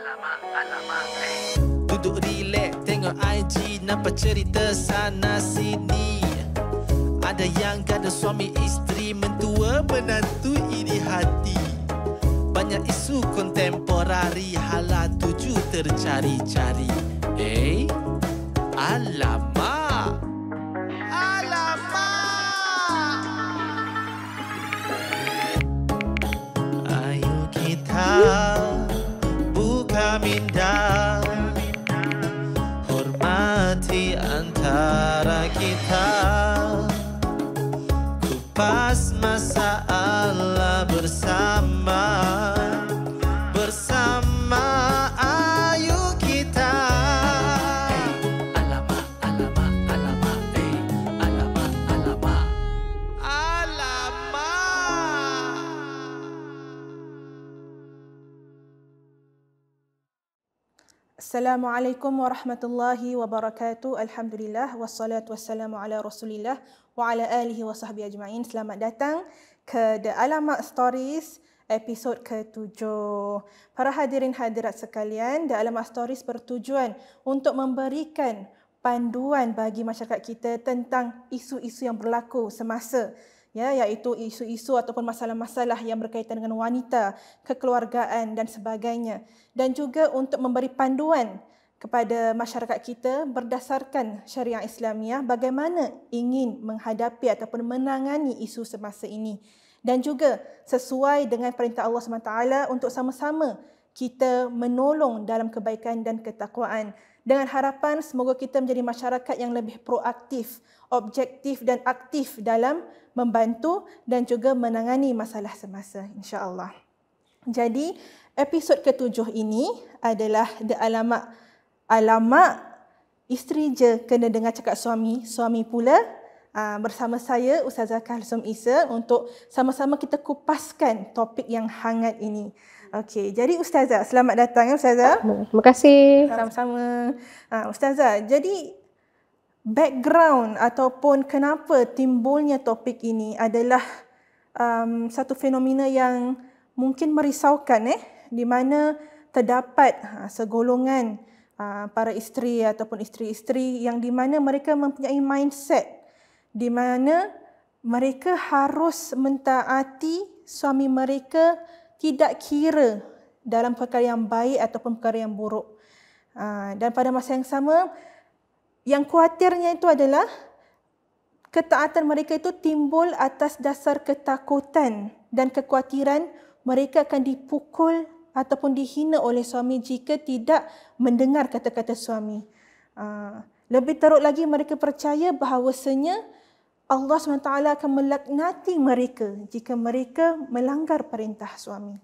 alamak, alamak, alamak, eh. Duduk relax tengok IG nampak cerita sana sini. Ada yang gada suami isteri mentua menantu iri hati. Banyak isu kontemporari hala tuju tercari-cari. Eh, alamak Alamak Hormati antara kita. Kupas masalah Bersama Assalamualaikum warahmatullahi wabarakatuh. Alhamdulillah wassalatu wassalamu ala Rasulillah wa ala alihi wa sahbihi ajma'in. Selamat datang ke The Alamak Stories episod ke-7. Para hadirin hadirat sekalian, The Alamak Stories bertujuan untuk memberikan panduan bagi masyarakat kita tentang isu-isu yang berlaku semasa ya iaitu isu-isu ataupun masalah-masalah yang berkaitan dengan wanita, kekeluargaan dan sebagainya. Dan juga untuk memberi panduan kepada masyarakat kita berdasarkan syariah Islamiah bagaimana ingin menghadapi ataupun menangani isu semasa ini. Dan juga sesuai dengan perintah Allah SWT untuk sama-sama kita menolong dalam kebaikan dan ketakwaan. Dengan harapan semoga kita menjadi masyarakat yang lebih proaktif, objektif dan aktif dalam membantu dan juga menangani masalah semasa insya-Allah. Jadi episod ketujuh ini adalah the alamak alamak isteri je kena dengar cakap suami, suami pula uh, bersama saya Ustazah Kalsum Isa untuk sama-sama kita kupaskan topik yang hangat ini. Okey, jadi Ustazah, selamat datang ya Ustazah. Terima kasih. Sama-sama. Uh, Ustazah, jadi background ataupun kenapa timbulnya topik ini adalah um, satu fenomena yang mungkin merisaukan eh di mana terdapat uh, segolongan uh, para isteri ataupun isteri-isteri yang di mana mereka mempunyai mindset di mana mereka harus mentaati suami mereka tidak kira dalam perkara yang baik ataupun perkara yang buruk. Uh, dan pada masa yang sama yang khawatirnya itu adalah ketaatan mereka itu timbul atas dasar ketakutan dan kekhawatiran mereka akan dipukul ataupun dihina oleh suami jika tidak mendengar kata-kata suami. Ah, lebih teruk lagi mereka percaya bahawasanya Allah SWT akan melaknati mereka jika mereka melanggar perintah suami.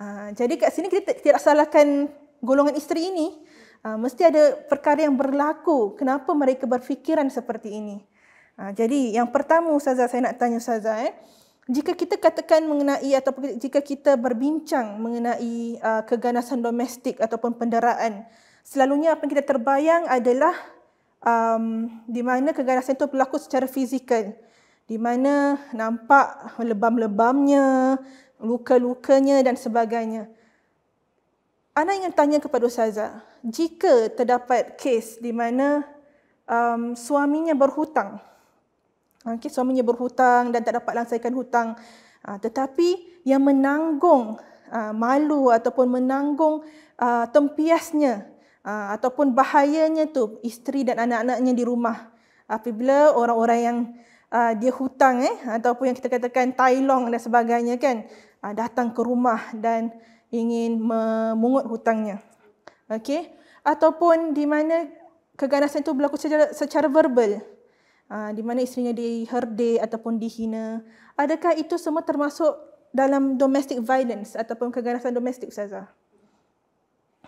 Ah, jadi kat sini kita tidak salahkan golongan isteri ini. Uh, mesti ada perkara yang berlaku kenapa mereka berfikiran seperti ini. Uh, jadi yang pertama Ustazah saya nak tanya Ustazah eh, jika kita katakan mengenai ataupun jika kita berbincang mengenai uh, keganasan domestik ataupun penderaan, selalunya apa yang kita terbayang adalah um, di mana keganasan itu berlaku secara fizikal. Di mana nampak lebam-lebamnya, luka-lukanya dan sebagainya. Ana ingin tanya kepada Ustazah, jika terdapat kes di mana um, suaminya berhutang, okay, suaminya berhutang dan tak dapat langsaikan hutang, uh, tetapi yang menanggung uh, malu ataupun menanggung uh, tempiasnya uh, ataupun bahayanya tu isteri dan anak-anaknya di rumah. Apabila orang-orang yang uh, dia hutang eh ataupun yang kita katakan tailong dan sebagainya kan uh, datang ke rumah dan ingin memungut hutangnya. Okey, ataupun di mana keganasan itu berlaku secara secara verbal. Uh, di mana isterinya diherde ataupun dihina. Adakah itu semua termasuk dalam domestic violence ataupun keganasan domestik Ustazah?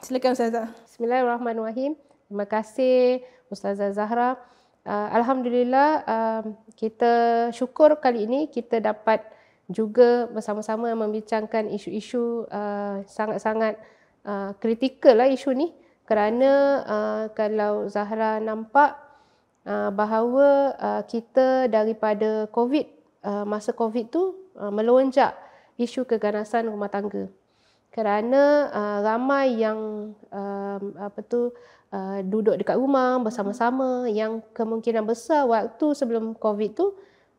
Silakan Ustazah. Bismillahirrahmanirrahim. Terima kasih Ustazah Zahra. Uh, Alhamdulillah uh, kita syukur kali ini kita dapat juga bersama-sama membincangkan isu-isu uh, sangat-sangat uh, kritikal lah isu ni. Kerana uh, kalau Zahra nampak uh, bahawa uh, kita daripada COVID uh, masa COVID tu uh, melonjak isu keganasan rumah tangga. Kerana uh, ramai yang uh, apa tu uh, duduk dekat rumah bersama-sama yang kemungkinan besar waktu sebelum covid tu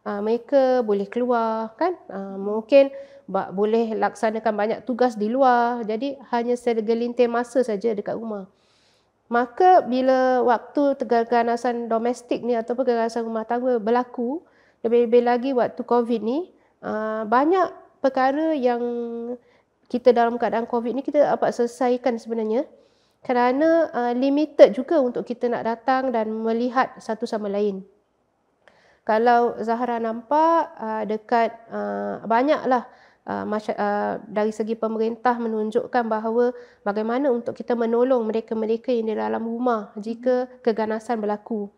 uh, mereka boleh keluar kan? Uh, mungkin boleh laksanakan banyak tugas di luar. Jadi hanya segelintir masa saja dekat rumah. Maka bila waktu keganasan domestik ni ataupun keganasan rumah tangga berlaku lebih-lebih lagi waktu covid ni uh, banyak perkara yang kita dalam keadaan COVID ni kita dapat selesaikan sebenarnya. Kerana limited juga untuk kita nak datang dan melihat satu sama lain. Kalau Zahra nampak uh, dekat uh, banyaklah uh, uh, dari segi pemerintah menunjukkan bahawa bagaimana untuk kita menolong mereka-mereka yang di dalam rumah jika keganasan berlaku.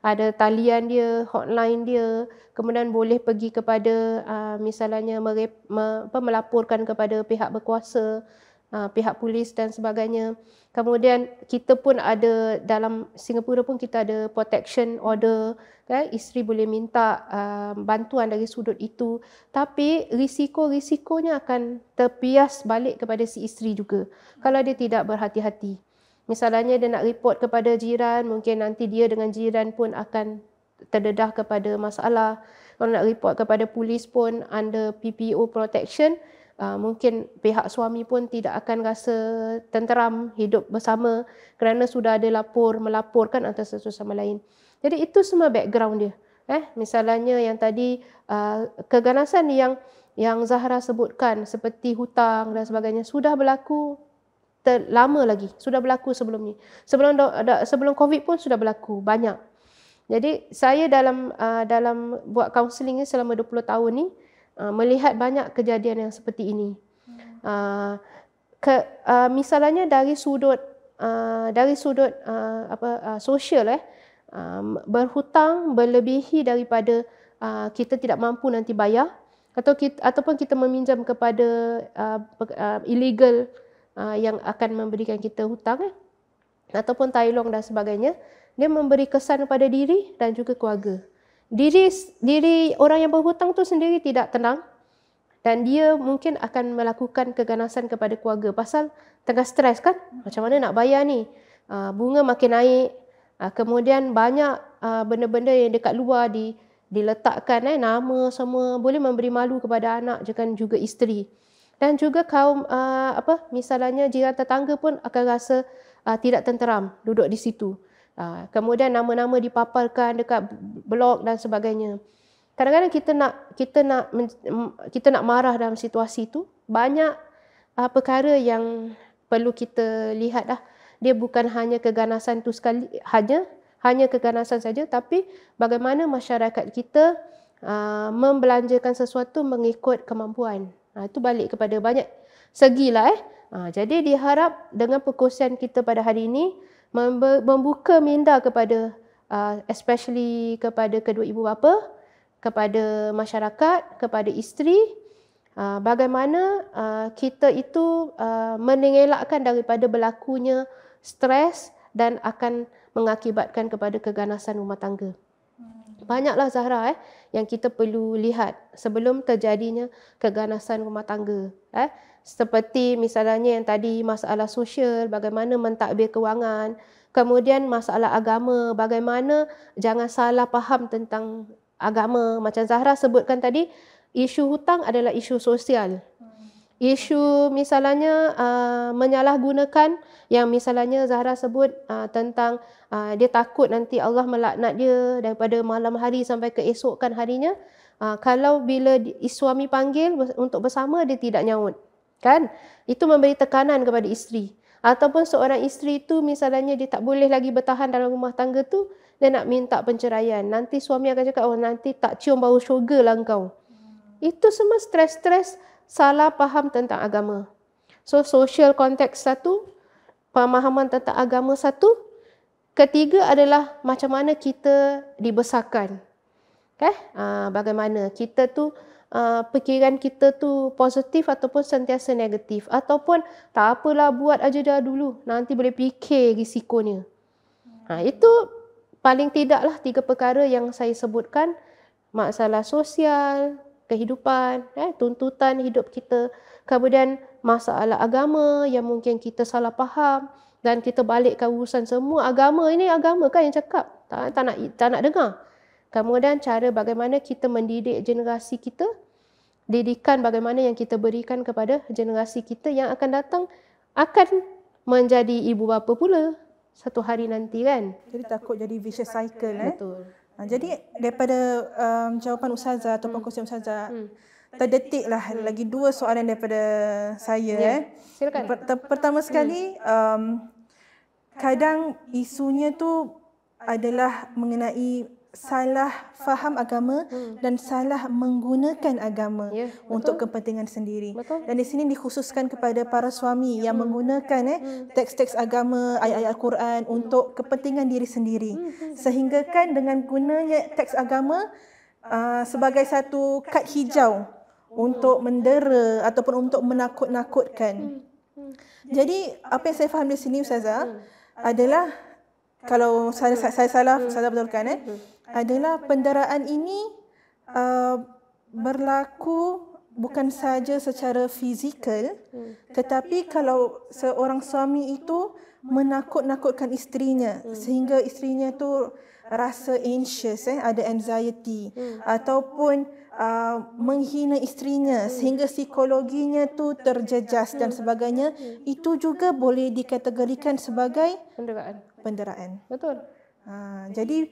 Ada talian dia, hotline dia, kemudian boleh pergi kepada uh, misalnya merep, me, apa, melaporkan kepada pihak berkuasa, pihak polis dan sebagainya. Kemudian kita pun ada dalam Singapura pun kita ada protection order, kan? isteri boleh minta uh, bantuan dari sudut itu. Tapi risiko-risikonya akan terpias balik kepada si isteri juga kalau dia tidak berhati-hati. Misalnya dia nak report kepada jiran, mungkin nanti dia dengan jiran pun akan terdedah kepada masalah. Kalau nak report kepada polis pun under PPO protection, uh, mungkin pihak suami pun tidak akan rasa tenteram hidup bersama kerana sudah ada lapor, melaporkan antara satu sama lain. Jadi itu semua background dia. Eh, misalnya yang tadi uh, keganasan yang yang Zahra sebutkan seperti hutang dan sebagainya sudah berlaku lama lagi sudah berlaku sebelum ni sebelum sebelum covid pun sudah berlaku banyak jadi saya dalam uh, dalam buat kaunseling ni selama 20 tahun ni uh, melihat banyak kejadian yang seperti ini. Uh, ke uh, misalnya dari sudut uh, dari sudut uh, apa uh, sosial eh um, berhutang berlebihi daripada uh, kita tidak mampu nanti bayar atau kita, ataupun kita meminjam kepada uh, uh, illegal uh, yang akan memberikan kita hutang eh, ataupun tailong dan sebagainya dia memberi kesan kepada diri dan juga keluarga diri diri orang yang berhutang tu sendiri tidak tenang dan dia mungkin akan melakukan keganasan kepada keluarga. Pasal tengah stres kan? Macam mana nak bayar ni? Uh, bunga makin naik. Uh, kemudian banyak uh, benda-benda yang dekat luar di diletakkan eh nama semua boleh memberi malu kepada anak juga isteri. Dan juga kaum apa misalnya jiran tetangga pun akan rasa tidak tenteram duduk di situ. Uh, kemudian nama-nama dipaparkan dekat blog dan sebagainya. Kadang-kadang kita nak kita nak kita nak marah dalam situasi itu banyak uh, perkara yang perlu kita lihat dah. Dia bukan hanya keganasan tu sekali hanya hanya keganasan saja tapi bagaimana masyarakat kita uh, membelanjakan sesuatu mengikut kemampuan. Ha, itu balik kepada banyak segi lah eh. Ha, jadi diharap dengan perkongsian kita pada hari ini membuka minda kepada uh, especially kepada kedua ibu bapa, kepada masyarakat, kepada isteri uh, bagaimana uh, kita itu uh, mengelakkan daripada berlakunya stres dan akan mengakibatkan kepada keganasan rumah tangga. Banyaklah Zahra eh yang kita perlu lihat sebelum terjadinya keganasan rumah tangga. Eh? Seperti misalnya yang tadi masalah sosial, bagaimana mentadbir kewangan, kemudian masalah agama, bagaimana jangan salah faham tentang agama. Macam Zahra sebutkan tadi, isu hutang adalah isu sosial. Isu misalnya uh, menyalahgunakan yang misalnya Zahra sebut uh, tentang uh, dia takut nanti Allah melaknat dia daripada malam hari sampai keesokan harinya. Uh, kalau bila suami panggil untuk bersama dia tidak nyaut kan itu memberi tekanan kepada isteri ataupun seorang isteri itu misalnya dia tak boleh lagi bertahan dalam rumah tangga tu dia nak minta penceraian nanti suami akan cakap oh nanti tak cium bau syurga lah kau itu semua stres-stres salah faham tentang agama. So social context satu, pemahaman tentang agama satu, ketiga adalah macam mana kita dibesarkan. Okay? Uh, bagaimana kita tu uh, fikiran kita tu positif ataupun sentiasa negatif ataupun tak apalah buat aja dah dulu nanti boleh fikir risikonya. Ha, itu paling tidaklah tiga perkara yang saya sebutkan masalah sosial, kehidupan, eh, tuntutan hidup kita. Kemudian masalah agama yang mungkin kita salah faham dan kita balikkan urusan semua agama ini agama kan yang cakap. Tak, tak nak tak nak dengar. Kemudian cara bagaimana kita mendidik generasi kita, didikan bagaimana yang kita berikan kepada generasi kita yang akan datang akan menjadi ibu bapa pula satu hari nanti kan. Jadi takut jadi vicious cycle eh. Betul. Ha, jadi daripada um, jawapan ustazah atau hmm. perkongsian ustazah hmm. terdetiklah hmm. lagi dua soalan daripada saya ya. eh. Silakan. Per- pertama sekali hmm. um, kadang isunya tu adalah mengenai salah faham agama hmm. dan salah menggunakan agama ya, untuk kepentingan sendiri. Betul. Dan di sini dikhususkan kepada para suami yang hmm. menggunakan eh hmm. teks-teks agama, ayat-ayat Al-Quran hmm. untuk kepentingan diri sendiri. Hmm. hmm. Sehingga kan dengan gunanya teks agama uh, sebagai satu kad hijau untuk mendera ataupun untuk menakut-nakutkan. Hmm. Hmm. Jadi apa yang saya faham di sini Ustazah hmm. adalah kalau saya, saya salah, saya betulkan eh adalah penderaan ini uh, berlaku bukan saja secara fizikal tetapi kalau seorang suami itu menakut-nakutkan isterinya sehingga isterinya tu rasa anxious eh ada anxiety ataupun uh, menghina isterinya sehingga psikologinya tu terjejas dan sebagainya itu juga boleh dikategorikan sebagai penderaan. penderaan. Betul. Ha jadi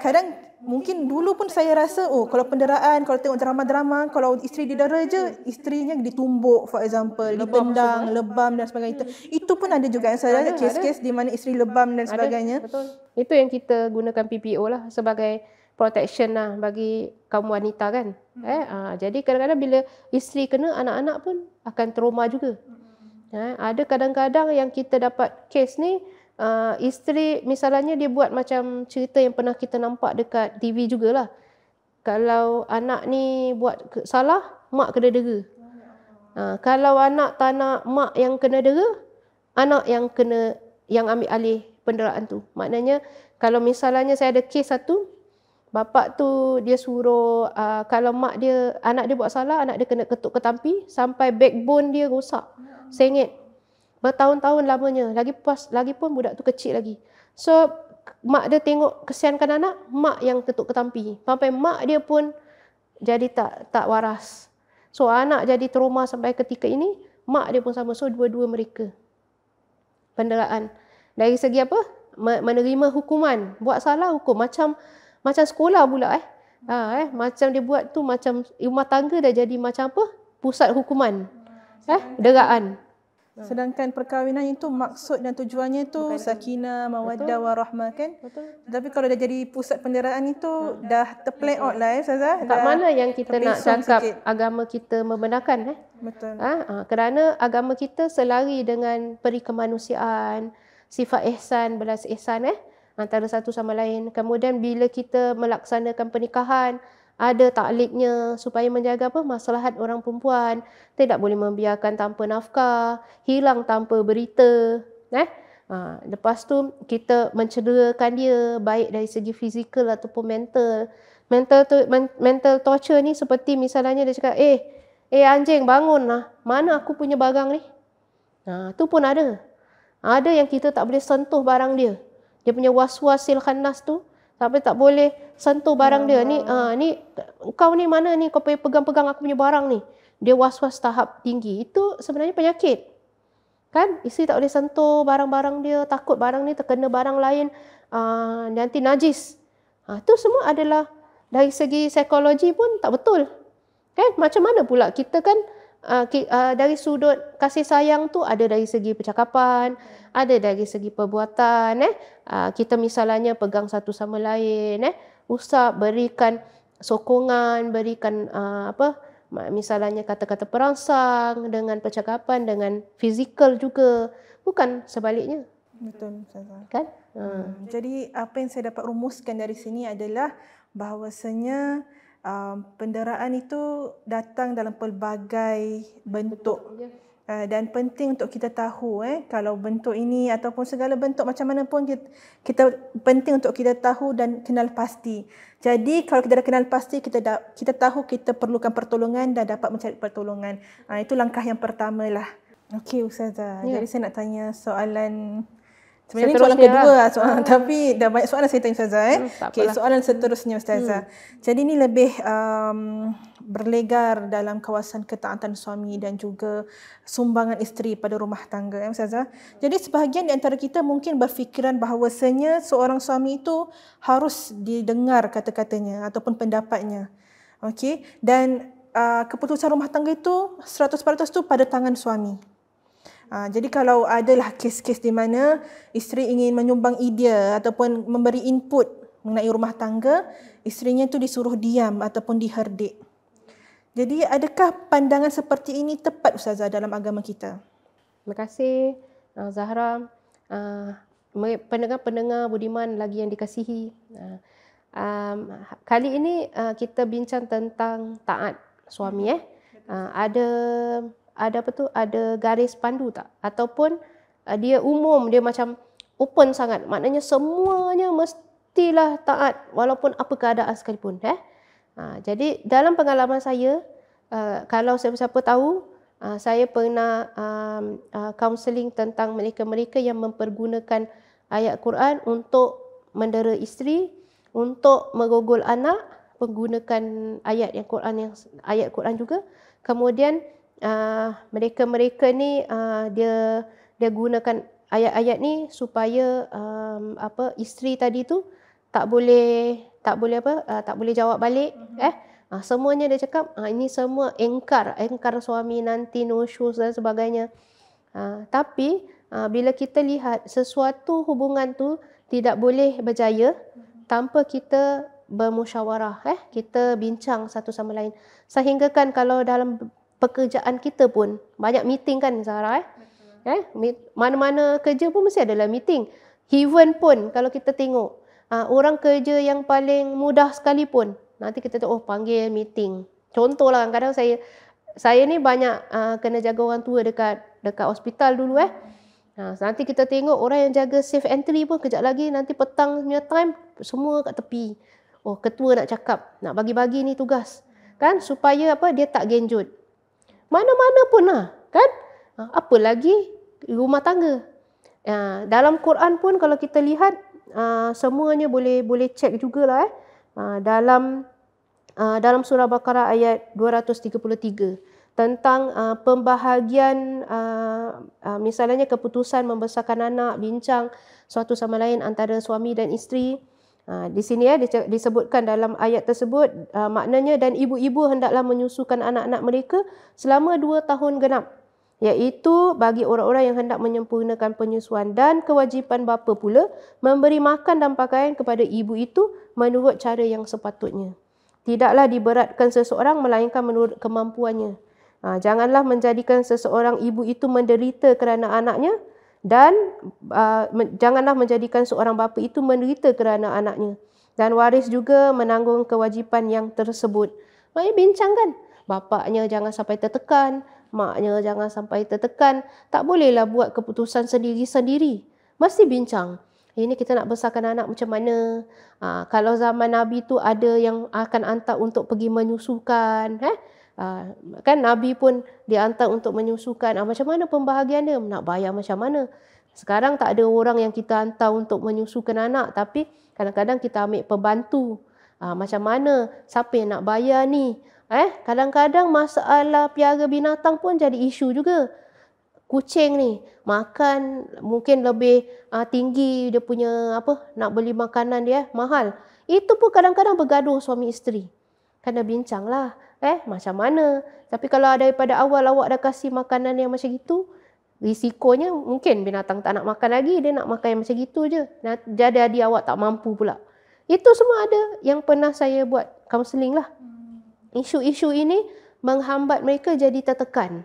kadang mungkin dulu pun saya rasa oh kalau penderaan kalau tengok drama-drama kalau isteri didera je isterinya ditumbuk for example lebam ditendang semua. lebam dan sebagainya hmm. itu pun ada juga yang saya ada kes-kes di mana isteri lebam dan sebagainya ada, betul itu yang kita gunakan PPO lah sebagai protection lah bagi kaum wanita kan hmm. eh ha, jadi kadang-kadang bila isteri kena anak-anak pun akan trauma juga hmm. eh, ada kadang-kadang yang kita dapat kes ni uh, isteri misalnya dia buat macam cerita yang pernah kita nampak dekat TV jugalah. Kalau anak ni buat salah, mak kena dera. Uh, kalau anak tak nak mak yang kena dera, anak yang kena yang ambil alih penderaan tu. Maknanya kalau misalnya saya ada kes satu, bapak tu dia suruh uh, kalau mak dia anak dia buat salah, anak dia kena ketuk ketampi sampai backbone dia rosak. Sengit bertahun-tahun lamanya. Lagi pas lagi pun budak tu kecil lagi. So mak dia tengok kesiankan anak mak yang tetuk ketampi. Sampai mak dia pun jadi tak tak waras. So anak jadi trauma sampai ketika ini mak dia pun sama. So dua-dua mereka. Penderaan. Dari segi apa? Menerima hukuman. Buat salah hukum. Macam macam sekolah pula eh. Ha, eh. Macam dia buat tu macam rumah tangga dah jadi macam apa? Pusat hukuman. Eh? Deraan Sedangkan perkahwinan itu maksud dan tujuannya itu sakinah, mawaddah, warahmah kan? Betul. Tapi kalau dah jadi pusat penderaan itu hmm. dah terplay out lah ya Ustazah. Tak mana yang kita nak cakap sikit. agama kita membenarkan eh? Betul. Ha? ha? kerana agama kita selari dengan peri kemanusiaan, sifat ihsan, belas ihsan eh? antara satu sama lain. Kemudian bila kita melaksanakan pernikahan, ada takliknya supaya menjaga apa? Maslahat orang perempuan. Tidak boleh membiarkan tanpa nafkah hilang tanpa berita eh? Ha, lepas tu kita mencederakan dia baik dari segi fizikal ataupun mental. Mental tu mental torture ni seperti misalnya dia cakap eh eh anjing bangunlah. Mana aku punya barang ni? Ha tu pun ada. Ada yang kita tak boleh sentuh barang dia. Dia punya was-was silkhanas tu Sampai tak boleh sentuh barang dia. Ni uh, ni kau ni mana ni kau pegang-pegang aku punya barang ni. Dia was-was tahap tinggi. Itu sebenarnya penyakit. Kan? Isteri tak boleh sentuh barang-barang dia. Takut barang ni terkena barang lain. Uh, nanti najis. Itu uh, semua adalah dari segi psikologi pun tak betul. Kan? Macam mana pula kita kan uh, uh, dari sudut kasih sayang tu ada dari segi percakapan, ada dari segi perbuatan eh. Uh, kita misalnya pegang satu sama lain eh. Usah berikan sokongan, berikan uh, apa misalnya kata-kata perangsang dengan percakapan dengan fizikal juga. Bukan sebaliknya. Betul Ustazah. Kan? Hmm. Jadi apa yang saya dapat rumuskan dari sini adalah bahawasanya um, penderaan itu datang dalam pelbagai bentuk. Ya. Uh, dan penting untuk kita tahu eh kalau bentuk ini ataupun segala bentuk macam mana pun kita, kita penting untuk kita tahu dan kenal pasti. Jadi kalau kita dah kenal pasti kita dah, kita tahu kita perlukan pertolongan dan dapat mencari pertolongan. Uh, itu langkah yang pertama lah. Okey Ustazah. Ya. Jadi saya nak tanya soalan Sebenarnya soalan kedua lah. soalan hmm. tapi dah banyak soalan saya tanya Ustazah eh. Hmm, Okey, soalan seterusnya Ustazah. Hmm. Jadi ini lebih um, berlegar dalam kawasan ketaatan suami dan juga sumbangan isteri pada rumah tangga ya Ustazah. Jadi sebahagian di antara kita mungkin berfikiran bahawasanya seorang suami itu harus didengar kata-katanya ataupun pendapatnya. Okey, dan uh, keputusan rumah tangga itu 100% itu pada tangan suami. Ha, jadi kalau adalah kes-kes di mana isteri ingin menyumbang idea ataupun memberi input mengenai rumah tangga, isterinya itu disuruh diam ataupun diherdik. Jadi adakah pandangan seperti ini tepat Ustazah dalam agama kita? Terima kasih uh, Zahra. Uh, pendengar-pendengar budiman lagi yang dikasihi. Uh, um, kali ini uh, kita bincang tentang taat suami. Eh. Uh, ada ada apa tu? Ada garis pandu tak? Ataupun uh, dia umum dia macam open sangat. Maknanya semuanya mestilah taat walaupun apa keadaan sekalipun eh? Uh, jadi dalam pengalaman saya uh, kalau siapa-siapa tahu uh, saya pernah um, uh, counseling tentang mereka-mereka yang mempergunakan ayat Quran untuk mendera isteri untuk merogol anak menggunakan ayat yang Quran yang ayat Quran juga. Kemudian uh, mereka-mereka ni uh, dia dia gunakan ayat-ayat ni supaya um, apa isteri tadi tu tak boleh tak boleh apa uh, tak boleh jawab balik mm-hmm. eh uh, semuanya dia cakap uh, ini semua engkar engkar suami nanti no shoes dan sebagainya uh, tapi uh, bila kita lihat sesuatu hubungan tu tidak boleh berjaya mm-hmm. tanpa kita bermusyawarah eh kita bincang satu sama lain sehingga kan kalau dalam pekerjaan kita pun banyak meeting kan Zahra eh. Eh, mana-mana kerja pun mesti adalah meeting. Even pun kalau kita tengok uh, orang kerja yang paling mudah sekalipun nanti kita tengok oh panggil meeting. Contohlah kadang-kadang saya saya ni banyak uh, kena jaga orang tua dekat dekat hospital dulu eh. Ha, nanti kita tengok orang yang jaga safe entry pun kejap lagi nanti petang punya time semua kat tepi. Oh ketua nak cakap, nak bagi-bagi ni tugas. Kan supaya apa dia tak genjot. Mana-mana pun lah, kan? Ha, apa lagi rumah tangga? Ya, dalam Quran pun kalau kita lihat ha, semuanya boleh boleh cek jugalah eh. Dalam dalam surah Baqarah ayat 233 tentang pembahagian misalnya keputusan membesarkan anak, bincang suatu sama lain antara suami dan isteri. Ha, di sini ya disebutkan dalam ayat tersebut uh, maknanya dan ibu-ibu hendaklah menyusukan anak-anak mereka selama dua tahun genap iaitu bagi orang-orang yang hendak menyempurnakan penyusuan dan kewajipan bapa pula memberi makan dan pakaian kepada ibu itu menurut cara yang sepatutnya. Tidaklah diberatkan seseorang melainkan menurut kemampuannya. Ha, janganlah menjadikan seseorang ibu itu menderita kerana anaknya dan uh, janganlah menjadikan seorang bapa itu menderita kerana anaknya dan waris juga menanggung kewajipan yang tersebut. Maknanya bincangkan bapaknya jangan sampai tertekan, maknya jangan sampai tertekan. Tak bolehlah buat keputusan sendiri-sendiri. Mesti bincang. Ini kita nak besarkan anak macam mana? Ha, kalau zaman Nabi tu ada yang akan hantar untuk pergi menyusukan, eh? Ha, kan Nabi pun diantar untuk menyusukan. Ha, macam mana pembahagian dia? Nak bayar macam mana? Sekarang tak ada orang yang kita hantar untuk menyusukan anak. Tapi kadang-kadang kita ambil pembantu. Ha, macam mana? Siapa yang nak bayar ni? Eh, kadang-kadang masalah piara binatang pun jadi isu juga. Kucing ni makan mungkin lebih uh, tinggi dia punya apa nak beli makanan dia mahal. Itu pun kadang-kadang bergaduh suami isteri. Kena bincanglah Eh, macam mana? Tapi kalau daripada awal awak dah kasih makanan yang macam itu, risikonya mungkin binatang tak nak makan lagi, dia nak makan yang macam itu je. Jadi adik awak tak mampu pula. Itu semua ada yang pernah saya buat counselling lah. Isu-isu ini menghambat mereka jadi tertekan.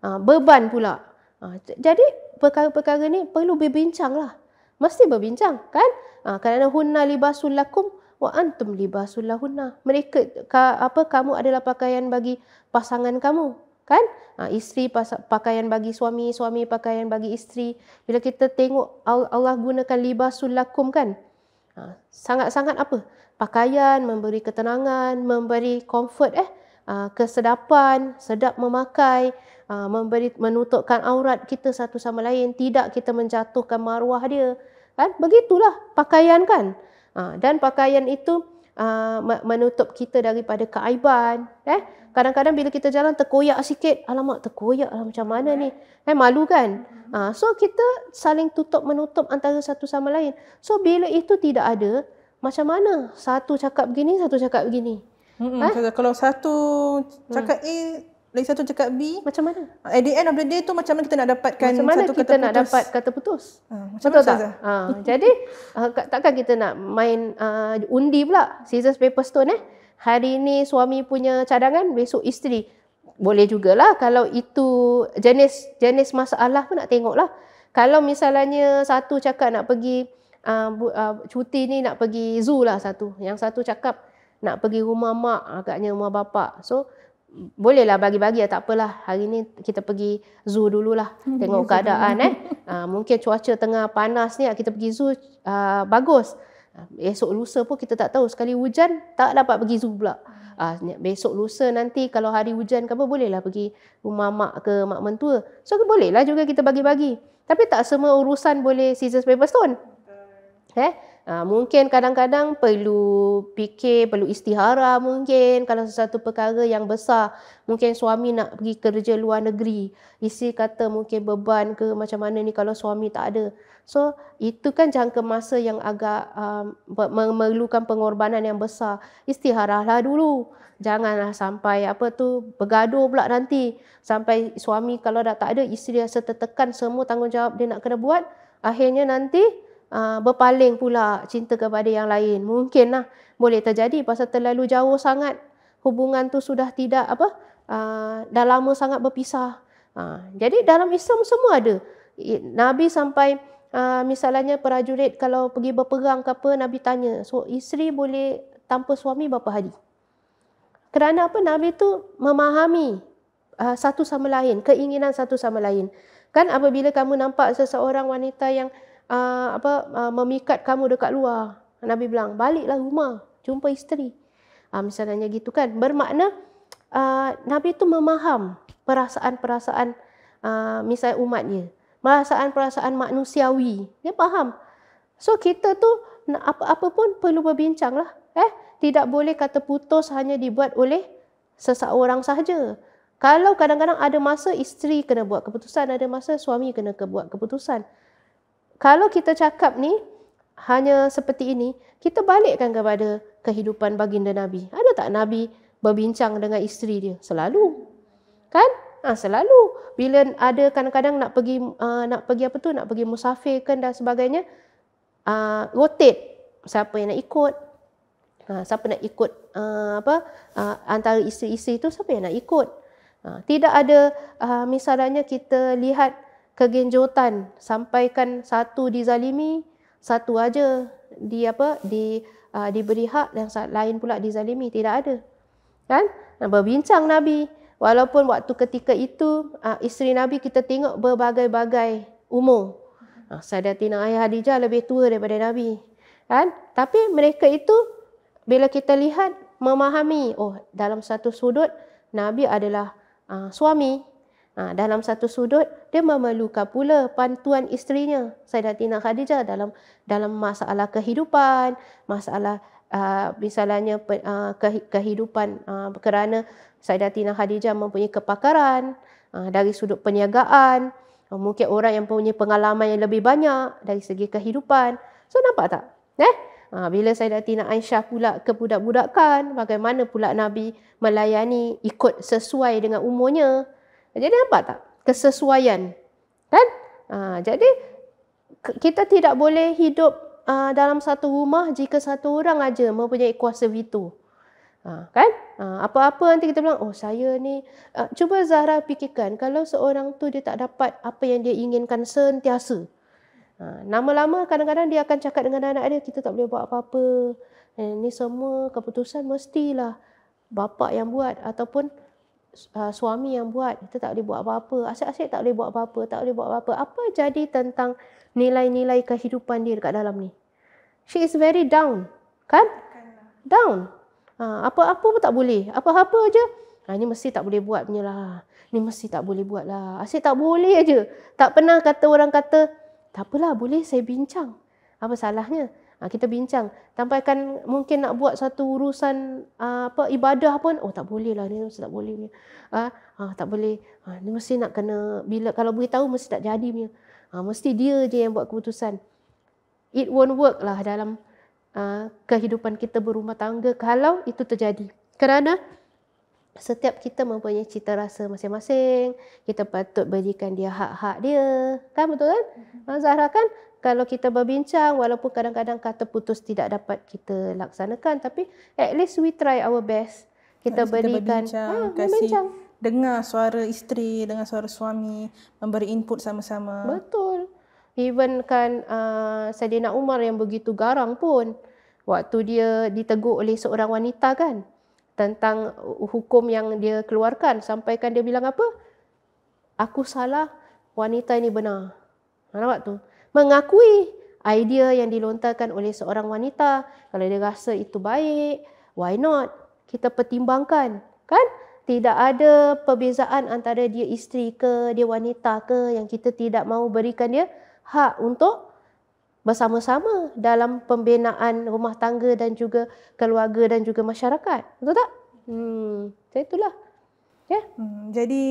Ha, beban pula. Ha, jadi perkara-perkara ni perlu berbincang lah. Mesti berbincang kan? Ha, kerana hunna libasul lakum wa antum libasul lahunna. Mereka ka, apa kamu adalah pakaian bagi pasangan kamu. kan? Ha, isteri pakaian bagi suami suami pakaian bagi isteri. Bila kita tengok Allah gunakan libasul lakum kan? Ha, sangat-sangat apa? Pakaian memberi ketenangan memberi comfort eh? Ha, kesedapan sedap memakai ha, memberi menutupkan aurat kita satu sama lain tidak kita menjatuhkan maruah dia kan? Begitulah pakaian kan dan pakaian itu uh, menutup kita daripada keaiban eh? Kadang-kadang bila kita jalan terkoyak sikit alamak terkoyak lah macam mana ni? Eh malu kan? Uh, so kita saling tutup menutup antara satu sama lain. So bila itu tidak ada macam mana satu cakap begini satu cakap begini? Hmm, eh? kalau satu cakap hmm. A lagi satu cakap B. Macam mana? At the end of the day tu macam mana kita nak dapatkan macam mana satu kita kata nak putus? dapat kata putus? Ha, macam Betul mana tak? Ha, jadi uh, takkan kita nak main uh, undi pula scissors paper stone eh. Hari ni suami punya cadangan, besok isteri. Boleh jugalah kalau itu jenis jenis masalah pun nak tengoklah. Kalau misalnya satu cakap nak pergi uh, uh, cuti ni nak pergi zoo lah satu. Yang satu cakap nak pergi rumah mak agaknya rumah bapak. So bolehlah bagi-bagi tak apalah. Hari ni kita pergi zoo dululah tengok keadaan eh. Uh, mungkin cuaca tengah panas ni kita pergi zoo uh, bagus. Uh, esok lusa pun kita tak tahu. Sekali hujan tak dapat pergi zoo pula. Uh, besok lusa nanti kalau hari hujan ke apa bolehlah pergi rumah mak ke mak mentua. So bolehlah juga kita bagi-bagi. Tapi tak semua urusan boleh scissors paper stone. Eh Ha, mungkin kadang-kadang perlu fikir, perlu istihara mungkin kalau sesuatu perkara yang besar. Mungkin suami nak pergi kerja luar negeri. Isi kata mungkin beban ke macam mana ni kalau suami tak ada. So itu kan jangka masa yang agak um, memerlukan pengorbanan yang besar. Istiharalah dulu. Janganlah sampai apa tu bergaduh pula nanti. Sampai suami kalau dah tak ada, isteri rasa tertekan semua tanggungjawab dia nak kena buat. Akhirnya nanti uh, berpaling pula cinta kepada yang lain. Mungkinlah boleh terjadi pasal terlalu jauh sangat hubungan tu sudah tidak apa uh, dah lama sangat berpisah. Uh, jadi dalam Islam semua ada. Nabi sampai uh, misalnya prajurit kalau pergi berperang ke apa Nabi tanya, so isteri boleh tanpa suami berapa hari? Kerana apa Nabi tu memahami uh, satu sama lain, keinginan satu sama lain. Kan apabila kamu nampak seseorang wanita yang uh, apa uh, memikat kamu dekat luar. Nabi bilang, baliklah rumah, jumpa isteri. Uh, misalnya gitu kan. Bermakna uh, Nabi itu memaham perasaan-perasaan uh, misalnya umatnya. Perasaan-perasaan manusiawi. Dia faham. So kita tu apa-apa pun perlu berbincang lah. Eh? Tidak boleh kata putus hanya dibuat oleh seseorang sahaja. Kalau kadang-kadang ada masa isteri kena buat keputusan, ada masa suami kena buat keputusan kalau kita cakap ni hanya seperti ini, kita balikkan kepada kehidupan baginda Nabi. Ada tak Nabi berbincang dengan isteri dia? Selalu. Kan? Ha, selalu. Bila ada kadang-kadang nak pergi uh, nak pergi apa tu, nak pergi musafir kan dan sebagainya, uh, rotate siapa yang nak ikut. Ha, siapa nak ikut uh, apa uh, antara isteri-isteri itu siapa yang nak ikut. Ha, tidak ada uh, misalnya kita lihat kegenjotan. Sampaikan satu dizalimi satu aja di apa di uh, diberi hak dan lain pula dizalimi. Tidak ada. Kan? Berbincang nabi. Walaupun waktu ketika itu uh, isteri nabi kita tengok berbagai-bagai umur. Uh, Sayyidatina Ayah Hadijah lebih tua daripada nabi. Kan? Tapi mereka itu bila kita lihat memahami oh dalam satu sudut nabi adalah uh, suami Ha, dalam satu sudut dia memerlukan pula bantuan isterinya Sayyidatina Khadijah dalam dalam masalah kehidupan, masalah uh, misalnya uh, kehidupan uh, kerana Sayyidatina Khadijah mempunyai kepakaran uh, dari sudut perniagaan, uh, mungkin orang yang mempunyai pengalaman yang lebih banyak dari segi kehidupan. So nampak tak? Eh? Ha, bila Sayyidatina Aisyah pula ke budak-budakan, bagaimana pula Nabi melayani ikut sesuai dengan umurnya. Jadi nampak tak kesesuaian? Kan? Ha, jadi kita tidak boleh hidup uh, dalam satu rumah jika satu orang aja mempunyai kuasa veto. Ha, kan? Ha, apa-apa nanti kita bilang, oh saya ni, uh, cuba Zahra fikirkan kalau seorang tu dia tak dapat apa yang dia inginkan sentiasa. Ha, lama-lama kadang-kadang dia akan cakap dengan anak dia, kita tak boleh buat apa-apa. Eh, ni semua keputusan mestilah bapa yang buat ataupun uh, suami yang buat, kita tak boleh buat apa-apa. Asyik-asyik tak boleh buat apa-apa, tak boleh buat apa-apa. Apa jadi tentang nilai-nilai kehidupan dia dekat dalam ni? She is very down. Kan? Down. Ha, apa-apa pun tak boleh. Apa-apa je. Ha, ni mesti tak boleh buat punya lah. Ni mesti tak boleh buat lah. Asyik tak boleh aje. Tak pernah kata orang kata, tak apalah boleh saya bincang. Apa salahnya? Ha, kita bincang. Tampaikan mungkin nak buat satu urusan uh, apa ibadah pun, oh tak boleh lah ni mesti tak boleh ni. Ha, ha, tak boleh. Ha, ni mesti nak kena bila kalau beritahu mesti tak jadi punya. Ha, mesti dia je yang buat keputusan. It won't work lah dalam uh, kehidupan kita berumah tangga kalau itu terjadi. Kerana setiap kita mempunyai cita rasa masing-masing, kita patut berikan dia hak-hak dia. Kan betul kan? Mm-hmm. Zahra kan kalau kita berbincang walaupun kadang-kadang kata putus tidak dapat kita laksanakan tapi at least we try our best. Kita kita berikan berbincang, ha, kasih berbincang. dengar suara isteri, dengar suara suami, memberi input sama-sama. betul. Even kan uh, Saidina Umar yang begitu garang pun waktu dia ditegur oleh seorang wanita kan tentang hukum yang dia keluarkan sampaikan dia bilang apa? Aku salah wanita ini benar. Nampak tu mengakui idea yang dilontarkan oleh seorang wanita. Kalau dia rasa itu baik why not? Kita pertimbangkan kan? Tidak ada perbezaan antara dia isteri ke dia wanita ke yang kita tidak mahu berikan dia hak untuk bersama-sama dalam pembinaan rumah tangga dan juga keluarga dan juga masyarakat. Betul tak? Hmm itulah. Ya? Yeah. Hmm, jadi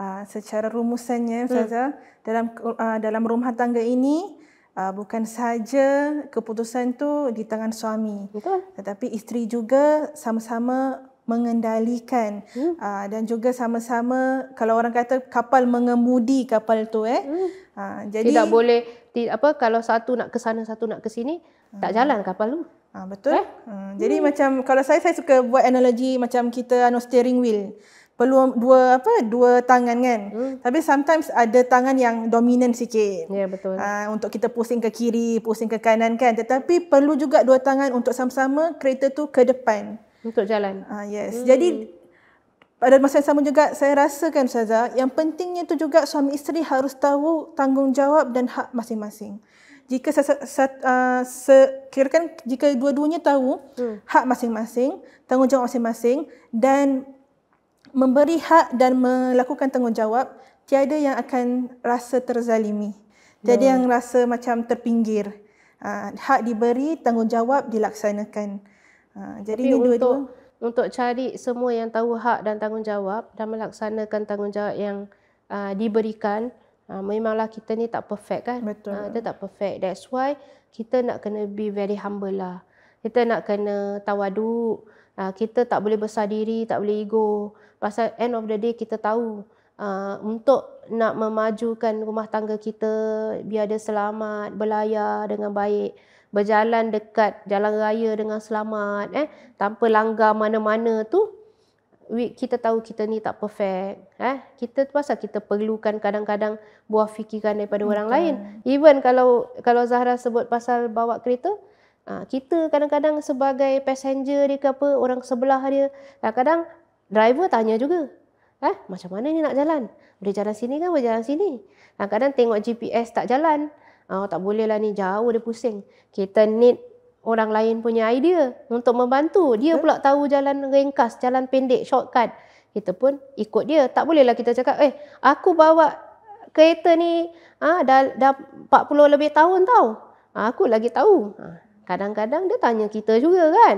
uh, secara rumusannya Ustazah hmm. dalam uh, dalam rumah tangga ini uh, bukan saja keputusan tu di tangan suami betul tetapi isteri juga sama-sama mengendalikan hmm. uh, dan juga sama-sama kalau orang kata kapal mengemudi kapal tu eh hmm. uh, jadi tidak boleh tidak apa kalau satu nak ke sana satu nak ke sini hmm. tak jalan kapal tu Ha, betul. Eh? Hmm. Jadi hmm. macam kalau saya saya suka buat analogi macam kita anu steering wheel. Perlu dua apa dua tangan kan. Hmm. Tapi sometimes ada tangan yang dominan sikit. Ya yeah, betul. Ha, untuk kita pusing ke kiri, pusing ke kanan kan. Tetapi perlu juga dua tangan untuk sama-sama kereta tu ke depan. Untuk jalan. Ha, yes. Hmm. Jadi pada masa yang sama juga saya rasakan Ustazah, yang pentingnya tu juga suami isteri harus tahu tanggungjawab dan hak masing-masing jika uh, kirakan jika dua-duanya tahu hmm. hak masing-masing, tanggungjawab masing-masing dan memberi hak dan melakukan tanggungjawab, tiada yang akan rasa terzalimi. Tiada hmm. yang rasa macam terpinggir. Uh, hak diberi, tanggungjawab dilaksanakan. Uh, jadi Tapi ini dua-dua untuk cari semua yang tahu hak dan tanggungjawab dan melaksanakan tanggungjawab yang uh, diberikan Uh, memanglah kita ni tak perfect kan. Betul. Uh, dia tak perfect. That's why kita nak kena be very humble lah. Kita nak kena tawadu. Uh, kita tak boleh besar diri, tak boleh ego. Pasal end of the day kita tahu uh, untuk nak memajukan rumah tangga kita biar dia selamat, berlayar dengan baik, berjalan dekat jalan raya dengan selamat, eh tanpa langgar mana-mana tu kita tahu kita ni tak perfect eh kita pasal kita perlukan kadang-kadang buah fikiran daripada okay. orang lain even kalau kalau Zahra sebut pasal bawa kereta ah, kita kadang-kadang sebagai passenger dia ke apa orang sebelah dia kadang-kadang driver tanya juga eh macam mana ni nak jalan boleh jalan sini kan boleh jalan sini kadang-kadang tengok GPS tak jalan oh, tak boleh lah ni jauh dia pusing kita need orang lain punya idea untuk membantu. Dia pula tahu jalan ringkas, jalan pendek, shortcut. Kita pun ikut dia. Tak bolehlah kita cakap, eh aku bawa kereta ni ah dah, dah 40 lebih tahun tau. Ah, aku lagi tahu. Ah, kadang-kadang dia tanya kita juga kan.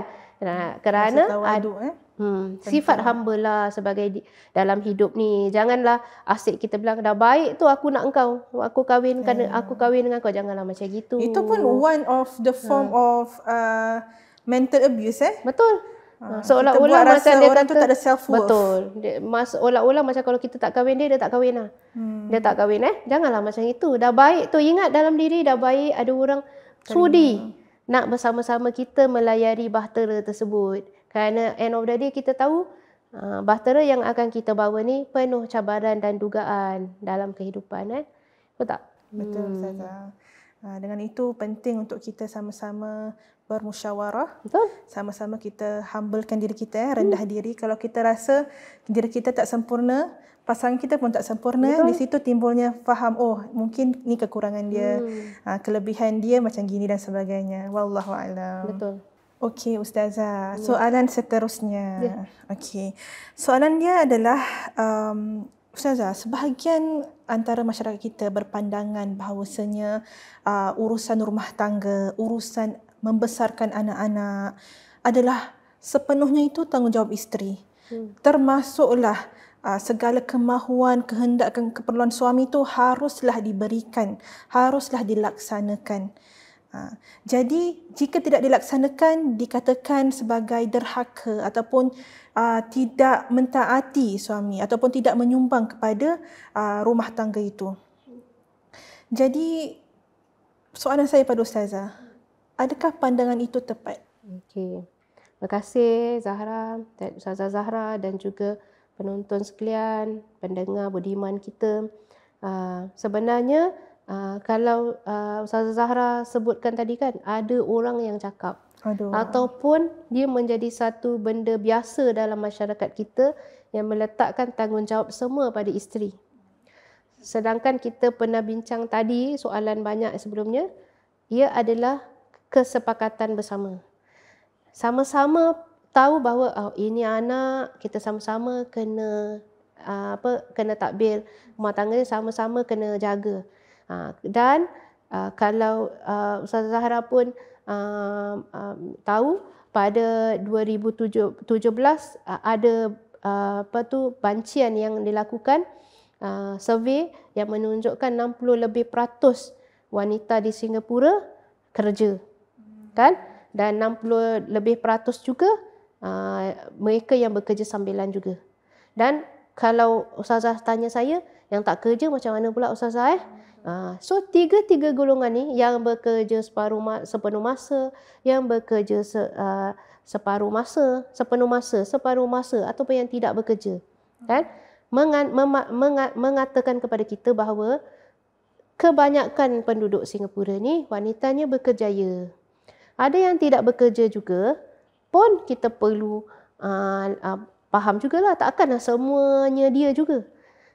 Kerana ada, eh? Hmm, sifat humble lah sebagai di, dalam hidup ni. Janganlah asyik kita bilang dah baik tu aku nak engkau. Aku kahwin yeah. aku kahwin dengan kau. Janganlah macam gitu. Itu pun one of the form hmm. of uh, mental abuse eh. Betul. Uh, seolah-olah macam dia orang kata, tu tak ada self worth. Betul. Dia, mas, olah-olah macam kalau kita tak kahwin dia, dia tak kahwin lah. Hmm. Dia tak kahwin eh. Janganlah macam itu. Dah baik tu. Ingat dalam diri dah baik ada orang sudi. Nak bersama-sama kita melayari bahtera tersebut. Kerana end of the day kita tahu uh, bahtera yang akan kita bawa ni penuh cabaran dan dugaan dalam kehidupan. Eh? Betul tak? Betul hmm. Ustazah. Uh, dengan itu penting untuk kita sama-sama bermusyawarah. Betul? Sama-sama kita humblekan diri kita, eh, rendah hmm. diri. Kalau kita rasa diri kita tak sempurna, pasangan kita pun tak sempurna, Betul. di situ timbulnya faham, oh mungkin ni kekurangan dia, hmm. ha, kelebihan dia macam gini dan sebagainya. Wallahu a'lam. Betul. Okey Ustazah, ya. soalan seterusnya. Ya. Okey. Soalan dia adalah um, Ustazah, sebahagian antara masyarakat kita berpandangan bahawasanya uh, urusan rumah tangga, urusan membesarkan anak-anak adalah sepenuhnya itu tanggungjawab isteri. Hmm. Termasuklah uh, segala kemahuan, kehendak dan keperluan suami itu haruslah diberikan, haruslah dilaksanakan. Ha. Jadi jika tidak dilaksanakan dikatakan sebagai derhaka ataupun uh, tidak mentaati suami ataupun tidak menyumbang kepada uh, rumah tangga itu. Jadi soalan saya pada ustazah, adakah pandangan itu tepat? Okey. Terima kasih Zahra, Ustazah Zahra dan juga penonton sekalian, pendengar budiman kita. Uh, sebenarnya Uh, kalau uh, Ustazah Zahra sebutkan tadi kan ada orang yang cakap Aduh. ataupun dia menjadi satu benda biasa dalam masyarakat kita yang meletakkan tanggungjawab semua pada isteri. Sedangkan kita pernah bincang tadi soalan banyak sebelumnya ia adalah kesepakatan bersama. Sama-sama tahu bahawa oh, ini anak kita sama-sama kena uh, apa kena takbir rumah tangga sama-sama kena jaga. Ha, dan uh, kalau uh, Ustaz Zahra pun uh, uh, tahu pada 2017 uh, ada uh, apa tu bancian yang dilakukan uh, survey yang menunjukkan 60 lebih peratus wanita di Singapura kerja kan? Dan 60 lebih peratus juga uh, mereka yang bekerja sambilan juga. Dan kalau ustazah tanya saya yang tak kerja macam mana pula ustazah eh Ha, so tiga-tiga golongan ni yang bekerja separuh sepenuh masa, yang bekerja se, uh, separuh masa, sepenuh masa, separuh masa ataupun yang tidak bekerja. Kan? Mengan, mema, menga, mengatakan kepada kita bahawa kebanyakan penduduk Singapura ni wanitanya bekerjaya. Ada yang tidak bekerja juga pun kita perlu uh, uh, faham jugalah takkanlah semuanya dia juga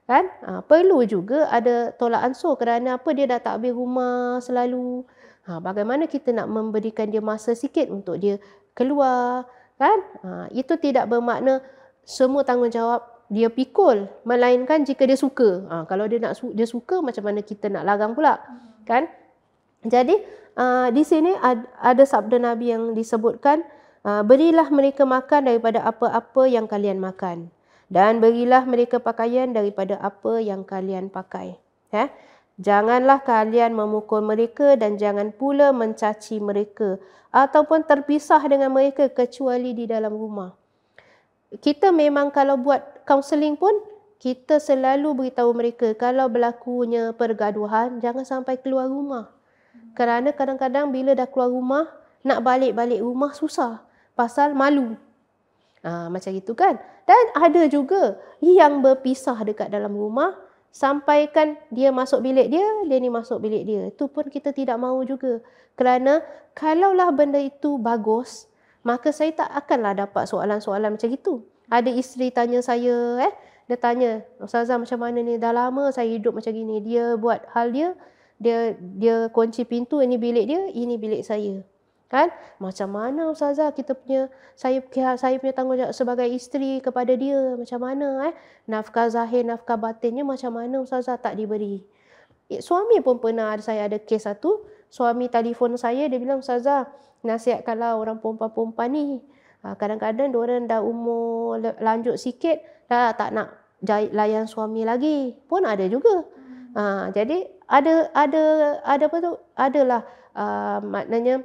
kan? Ha, perlu juga ada tolak ansur kerana apa dia dah tak habis rumah selalu. Ha, bagaimana kita nak memberikan dia masa sikit untuk dia keluar kan? Ha, itu tidak bermakna semua tanggungjawab dia pikul melainkan jika dia suka. Ha, kalau dia nak dia suka macam mana kita nak larang pula kan? Jadi uh, di sini ada, ada sabda nabi yang disebutkan uh, berilah mereka makan daripada apa-apa yang kalian makan dan berilah mereka pakaian daripada apa yang kalian pakai. Ya? Janganlah kalian memukul mereka dan jangan pula mencaci mereka ataupun terpisah dengan mereka kecuali di dalam rumah. Kita memang kalau buat kaunseling pun kita selalu beritahu mereka kalau berlakunya pergaduhan jangan sampai keluar rumah. Kerana kadang-kadang bila dah keluar rumah nak balik-balik rumah susah pasal malu. Ha, macam itu kan. Dan ada juga yang berpisah dekat dalam rumah sampaikan dia masuk bilik dia, dia ni masuk bilik dia. Itu pun kita tidak mahu juga. Kerana kalaulah benda itu bagus, maka saya tak akanlah dapat soalan-soalan macam itu. Ada isteri tanya saya, eh, dia tanya, Ustazah macam mana ni? Dah lama saya hidup macam gini. Dia buat hal dia, dia dia kunci pintu, ini bilik dia, ini bilik saya kan? Macam mana ustazah kita punya saya saya punya tanggungjawab sebagai isteri kepada dia? Macam mana eh? Nafkah zahir nafkah batinnya macam mana ustazah tak diberi? Eh, suami pun pernah saya ada kes satu. Suami telefon saya dia bilang ustazah nasihatkanlah orang perempuan-perempuan ni. Ha, kadang-kadang dia orang dah umur lanjut sikit dah tak nak layan suami lagi. Pun ada juga. Ha, jadi ada ada ada apa tu? Adalah uh, maknanya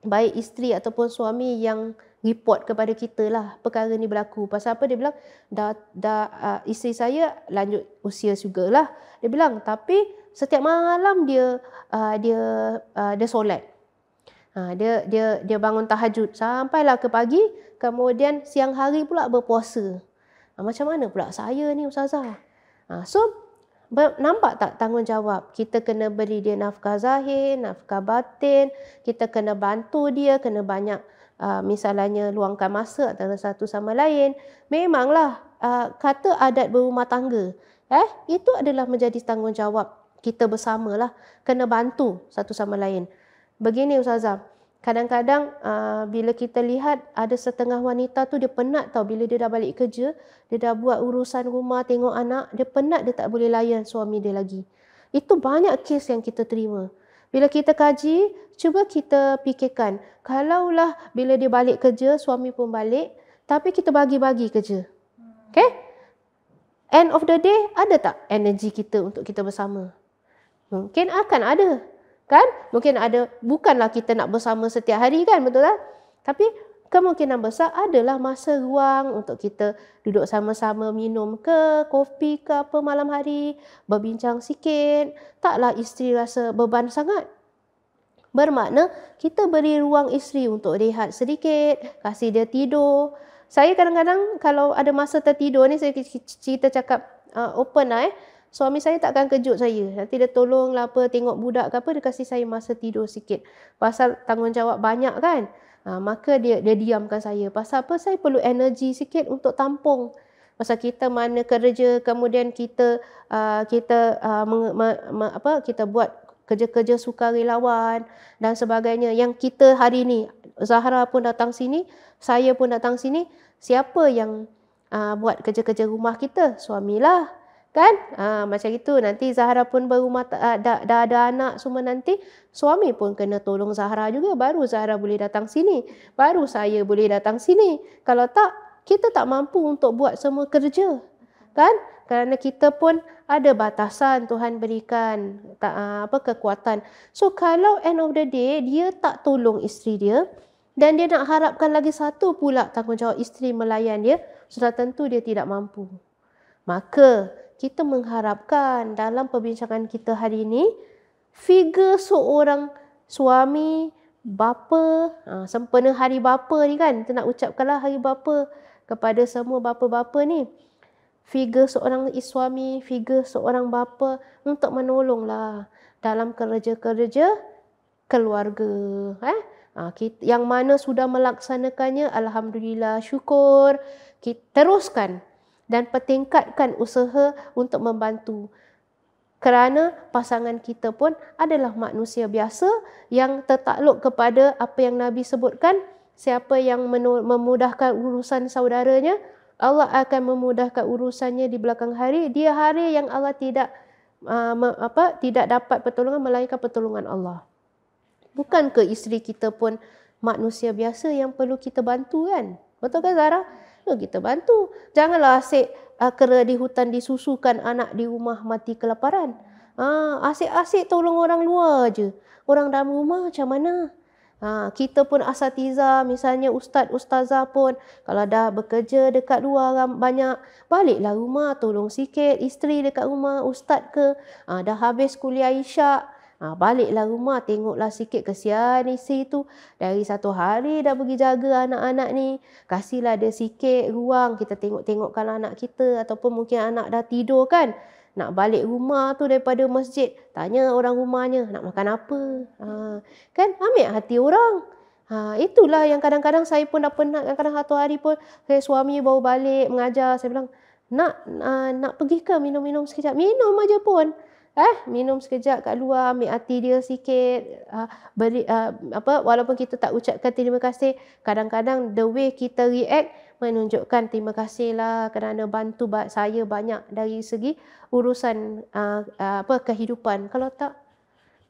baik isteri ataupun suami yang report kepada kita lah perkara ni berlaku. Pasal apa dia bilang dah dah uh, isteri saya lanjut usia juga lah. Dia bilang tapi setiap malam dia uh, dia uh, dia solat. Ha, dia dia dia bangun tahajud sampailah ke pagi kemudian siang hari pula berpuasa. Ha, macam mana pula saya ni ustazah? Ha, so nampak tak tanggungjawab? Kita kena beri dia nafkah zahir, nafkah batin, kita kena bantu dia, kena banyak uh, misalnya luangkan masa antara satu sama lain. Memanglah uh, kata adat berumah tangga. Eh, itu adalah menjadi tanggungjawab kita bersamalah kena bantu satu sama lain. Begini Ustazah, kadang-kadang uh, bila kita lihat ada setengah wanita tu dia penat tau bila dia dah balik kerja, dia dah buat urusan rumah, tengok anak, dia penat dia tak boleh layan suami dia lagi. Itu banyak kes yang kita terima. Bila kita kaji, cuba kita fikirkan, kalaulah bila dia balik kerja, suami pun balik, tapi kita bagi-bagi kerja. Okay? End of the day, ada tak energi kita untuk kita bersama? Mungkin akan ada. Kan? Mungkin ada. Bukanlah kita nak bersama setiap hari kan? Betul tak? Tapi kemungkinan besar adalah masa ruang untuk kita duduk sama-sama minum ke, kopi ke apa malam hari, berbincang sikit. Taklah isteri rasa beban sangat. Bermakna kita beri ruang isteri untuk rehat sedikit, kasih dia tidur. Saya kadang-kadang kalau ada masa tertidur ni saya cerita cakap uh, open lah eh. Suami saya takkan kejut saya. Nanti dia tolong lah apa, tengok budak ke apa, dia kasih saya masa tidur sikit. Pasal tanggungjawab banyak kan. Ha, maka dia dia diamkan saya. Pasal apa? Saya perlu energi sikit untuk tampung. Pasal kita mana kerja, kemudian kita uh, kita uh, me, me, me, apa kita buat kerja-kerja sukarelawan dan sebagainya. Yang kita hari ni, Zahra pun datang sini, saya pun datang sini. Siapa yang uh, buat kerja-kerja rumah kita? Suamilah kan? Ha, macam itu nanti Zahra pun berumah dah, dah, dah ada anak semua nanti suami pun kena tolong Zahra juga. Baru Zahra boleh datang sini. Baru saya boleh datang sini. Kalau tak kita tak mampu untuk buat semua kerja. Kan? Kerana kita pun ada batasan Tuhan berikan tak apa kekuatan. So kalau end of the day dia tak tolong isteri dia dan dia nak harapkan lagi satu pula tanggungjawab isteri melayan dia sudah tentu dia tidak mampu. Maka kita mengharapkan dalam perbincangan kita hari ini figure seorang suami bapa ha, sempena hari bapa ni kan kita nak ucapkanlah hari bapa kepada semua bapa-bapa ni. Figure seorang suami figure seorang bapa untuk menolonglah dalam kerja-kerja keluarga eh? Ha, kita, yang mana sudah melaksanakannya alhamdulillah syukur. Kita teruskan dan pertingkatkan usaha untuk membantu. Kerana pasangan kita pun adalah manusia biasa yang tertakluk kepada apa yang Nabi sebutkan, siapa yang memudahkan urusan saudaranya, Allah akan memudahkan urusannya di belakang hari. Dia hari yang Allah tidak uh, apa tidak dapat pertolongan melainkan pertolongan Allah. Bukan ke isteri kita pun manusia biasa yang perlu kita bantu kan? Betul kan Zara? Ya, kita bantu. Janganlah asyik uh, kera di hutan disusukan anak di rumah mati kelaparan. Ha, asyik-asyik tolong orang luar je. Orang dalam rumah macam mana? Ha, kita pun asatiza, misalnya ustaz, ustazah pun kalau dah bekerja dekat luar banyak, baliklah rumah tolong sikit. Isteri dekat rumah, ustaz ke, ha, dah habis kuliah isyak, Ha, baliklah rumah, tengoklah sikit kesian isi tu. Dari satu hari dah pergi jaga anak-anak ni. Kasihlah dia sikit ruang, kita tengok-tengokkan anak kita. Ataupun mungkin anak dah tidur kan. Nak balik rumah tu daripada masjid. Tanya orang rumahnya, nak makan apa. Ha, kan ambil hati orang. Ha, itulah yang kadang-kadang saya pun dah pernah. Kadang-kadang satu hari pun saya suami baru balik mengajar. Saya bilang, nak, uh, nak pergi ke minum-minum sekejap? Minum aja pun eh minum sekejap kat luar ambil hati dia sikit. Uh, beri uh, apa walaupun kita tak ucapkan terima kasih kadang-kadang the way kita react menunjukkan terima kasih lah kerana bantu saya banyak dari segi urusan uh, uh, apa kehidupan. Kalau tak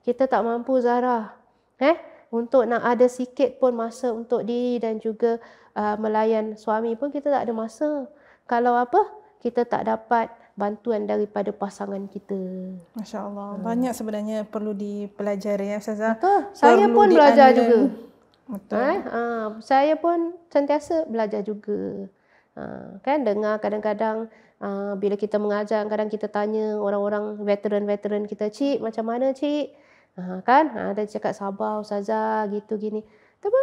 kita tak mampu Zara. Eh untuk nak ada sikit pun masa untuk diri dan juga uh, melayan suami pun kita tak ada masa. Kalau apa kita tak dapat bantuan daripada pasangan kita. Masya Allah. Hmm. Banyak sebenarnya perlu dipelajari ya Ustazah. Betul. Saya perlu pun belajar juga. Betul. Eh? Ha, saya pun sentiasa belajar juga. Ha, kan dengar kadang-kadang ha, bila kita mengajar, kadang kita tanya orang-orang veteran-veteran kita, Cik macam mana Cik? Ha, kan? Ha, ada cakap sabar Ustazah gitu gini. Tapi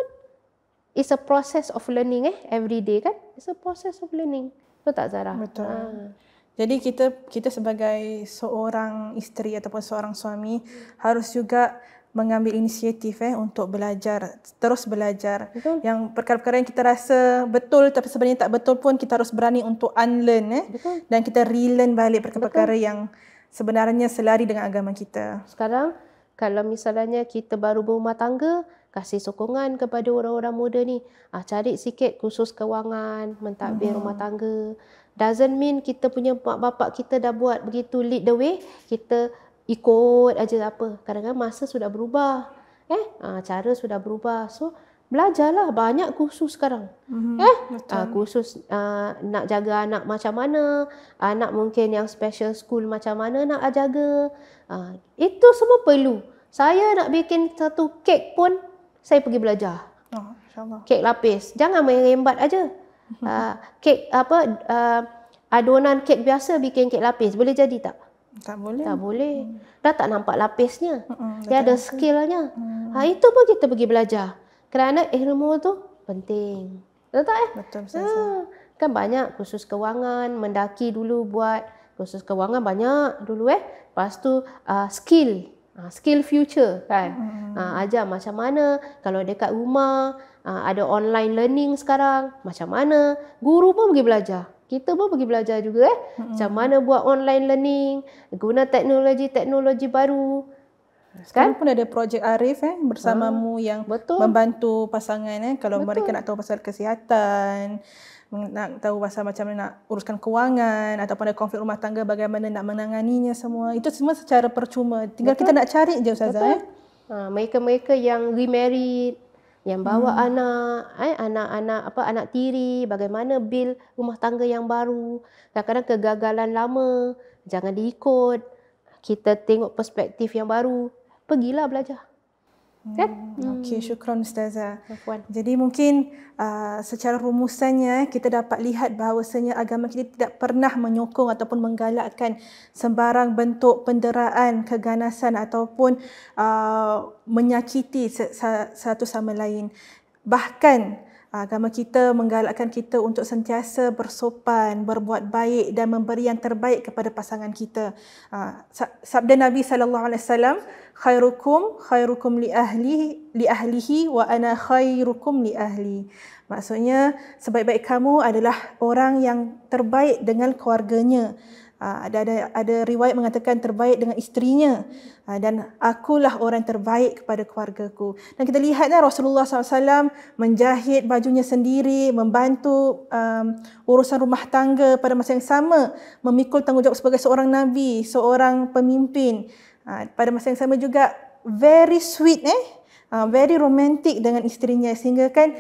it's a process of learning eh every day kan? It's a process of learning. Betul tak Zara? Betul. Ha. Jadi kita kita sebagai seorang isteri ataupun seorang suami harus juga mengambil inisiatif eh untuk belajar, terus belajar. Betul. Yang perkara-perkara yang kita rasa betul tapi sebenarnya tak betul pun kita harus berani untuk unlearn eh. Betul. Dan kita relearn balik perkara-perkara yang sebenarnya selari dengan agama kita. Sekarang kalau misalnya kita baru berumah tangga, kasih sokongan kepada orang-orang muda ni. Ah cari sikit khusus kewangan, mentadbir hmm. rumah tangga. Doesn't mean kita punya mak bapak kita dah buat begitu lead the way, kita ikut aja apa. Kadang-kadang masa sudah berubah. Eh, ah cara sudah berubah. So belajarlah banyak kursus sekarang. Mm-hmm, eh, betul. Uh, kursus uh, nak jaga anak macam mana, anak mungkin yang special school macam mana nak jaga. Uh, itu semua perlu. Saya nak bikin satu kek pun saya pergi belajar. Oh, insyaAllah. Kek lapis. Jangan main rembat aja. Uh, kek apa, uh, adonan kek biasa bikin kek lapis. Boleh jadi tak? Tak boleh. Tak boleh. Hmm. Dah tak nampak lapisnya. Hmm, Dia ada skillnya. Hmm. Ha, itu pun kita pergi belajar. Kerana ilmu tu penting. Betul tak eh? Betul. Ha, kan banyak khusus kewangan. Mendaki dulu buat. Khusus kewangan banyak dulu eh. Lepas tu uh, skill. Uh, skill future kan. Hmm. Uh, ajar macam mana. Kalau dekat rumah. Uh, ada online learning sekarang. Macam mana. Guru pun pergi belajar kita pun pergi belajar juga eh hmm. macam mana buat online learning guna teknologi-teknologi baru sekarang kan? pun ada projek Arif eh bersamamu ha. yang betul. membantu pasangan eh kalau betul. mereka nak tahu pasal kesihatan nak tahu pasal macam mana nak uruskan kewangan ataupun ada konflik rumah tangga bagaimana nak menanganinya semua. Itu semua secara percuma. Tinggal betul. kita nak cari je ustazah eh. Ha, mereka-mereka yang remarried yang bawa hmm. anak eh anak-anak apa anak tiri bagaimana bil rumah tangga yang baru. Kadang-kadang kegagalan lama jangan diikut. Kita tengok perspektif yang baru pergilah belajar kan hmm. okey syukran ustazah Afwan. jadi mungkin uh, secara rumusannya kita dapat lihat bahawasanya agama kita tidak pernah menyokong ataupun menggalakkan sembarang bentuk penderaan keganasan ataupun uh, menyakiti satu sama lain bahkan agama kita menggalakkan kita untuk sentiasa bersopan, berbuat baik dan memberi yang terbaik kepada pasangan kita. Ah, sabda Nabi sallallahu alaihi wasallam, khairukum khairukum li ahli li ahlihi wa ana khairukum li ahli. Maksudnya sebaik-baik kamu adalah orang yang terbaik dengan keluarganya. Ah, ada ada ada riwayat mengatakan terbaik dengan isterinya ah, dan akulah orang terbaik kepada keluargaku. Dan kita lihat dah Rasulullah SAW menjahit bajunya sendiri, membantu um, urusan rumah tangga pada masa yang sama, memikul tanggungjawab sebagai seorang nabi, seorang pemimpin. Uh, pada masa yang sama juga very sweet eh, very romantic dengan isterinya sehingga kan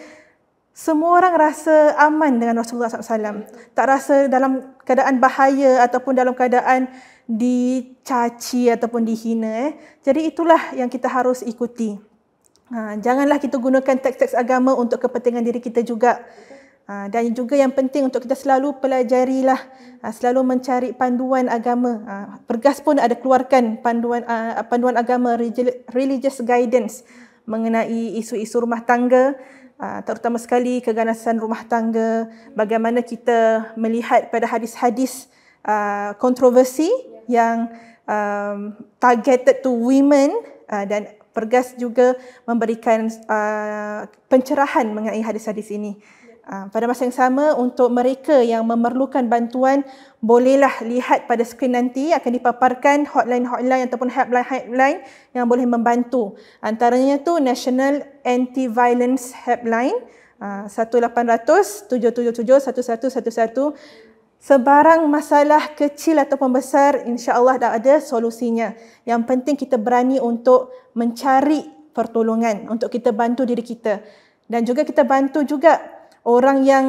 semua orang rasa aman dengan Rasulullah SAW. Tak rasa dalam keadaan bahaya ataupun dalam keadaan dicaci ataupun dihina. Eh. Jadi itulah yang kita harus ikuti. Ha, janganlah kita gunakan teks-teks agama untuk kepentingan diri kita juga. Ha, dan juga yang penting untuk kita selalu pelajarilah, ha, selalu mencari panduan agama. Ha, pergas pun ada keluarkan panduan uh, panduan agama, religious guidance mengenai isu-isu rumah tangga. Ah, terutama sekali keganasan rumah tangga, bagaimana kita melihat pada hadis-hadis uh, kontroversi yang um, targeted to women dan Pergas juga memberikan pencerahan mengenai hadis-hadis ini. Ah, pada masa yang sama untuk mereka yang memerlukan bantuan bolehlah lihat pada skrin nanti akan dipaparkan hotline-hotline ataupun helpline-helpline yang boleh membantu. Antaranya tu National Anti-Violence Helpline 1800 777 1111 Sebarang masalah kecil ataupun besar insya-Allah dah ada solusinya. Yang penting kita berani untuk mencari pertolongan untuk kita bantu diri kita dan juga kita bantu juga orang yang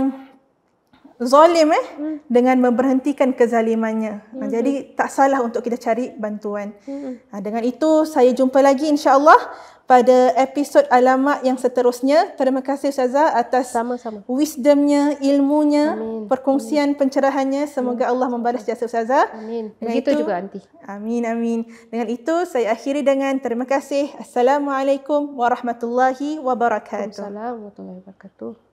zalim eh hmm. dengan memberhentikan kezalimannya. Hmm. Jadi tak salah untuk kita cari bantuan. Hmm. Dengan itu saya jumpa lagi insya-Allah pada episod alamat yang seterusnya. Terima kasih Ustazah atas sama-sama wisdomnya, ilmunya, Amin. perkongsian amin. pencerahannya. Semoga amin. Allah membalas jasa Ustazah. Amin. Begitu itu, juga Aunty. Amin amin. Dengan itu saya akhiri dengan terima kasih. Assalamualaikum warahmatullahi wabarakatuh. Assalamualaikum warahmatullahi wabarakatuh.